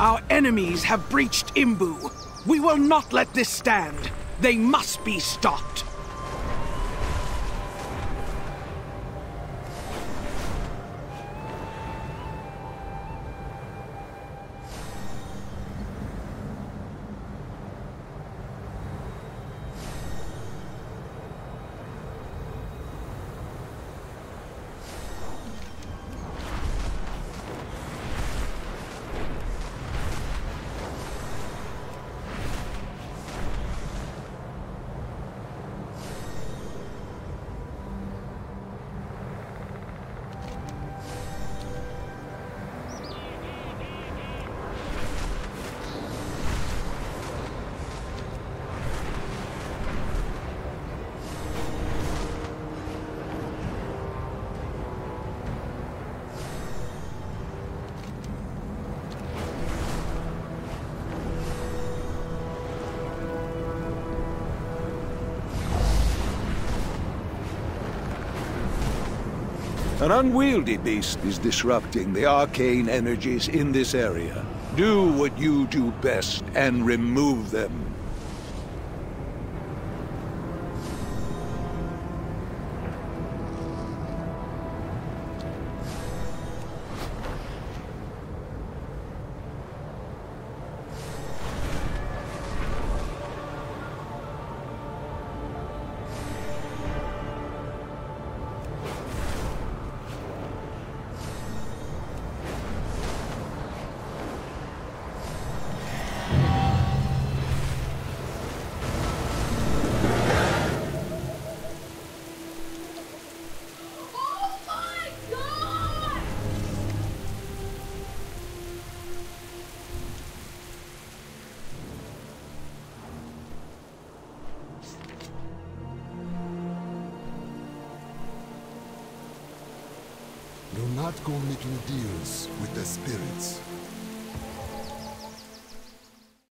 Our enemies have breached Imbu. We will not let this stand. They must be stopped. An unwieldy beast is disrupting the arcane energies in this area. Do what you do best and remove them. Do not go making deals with the spirits.